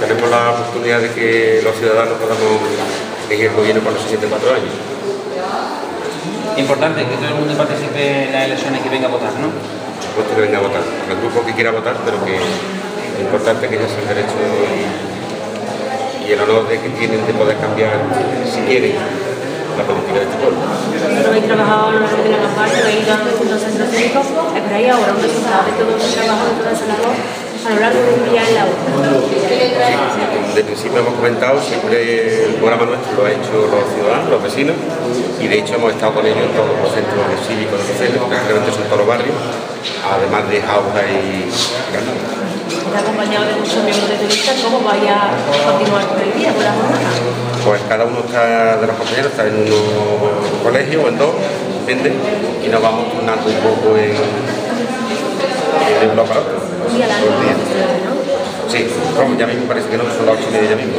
tenemos la oportunidad de que los ciudadanos podamos elegir el gobierno por los siguientes cuatro años. Importante que todo el mundo participe en las elecciones y que venga a votar, ¿no? Por supuesto que venga a votar, el grupo que quiera votar, pero que es importante que ellos el derecho y, y el honor de que tienen de poder cambiar, si quieren, la política de este pueblo. Vosotros habéis trabajado lo de la campaña, habéis ido a distintos centros cívicos, esperáis ahora un resultado de todo ese trabajo, de toda esa labor, a lo largo de un día en la urna. De principio hemos comentado, siempre el programa nuestro lo han hecho los ciudadanos, los vecinos, y de hecho hemos estado con ellos en todos los centros cívicos de Rosales, prácticamente son todos los barrios, además de Jauja y Granada. Está acompañado de muchos miembros de turistas, ¿cómo vais a continuar con el día, con la jornada? Pues cada uno está, de los compañeros está en un colegio o en dos, depende, y nos vamos turnando un poco en, Todo el día vamos, ya mismo parece que no, son las ocho y media ya mismo.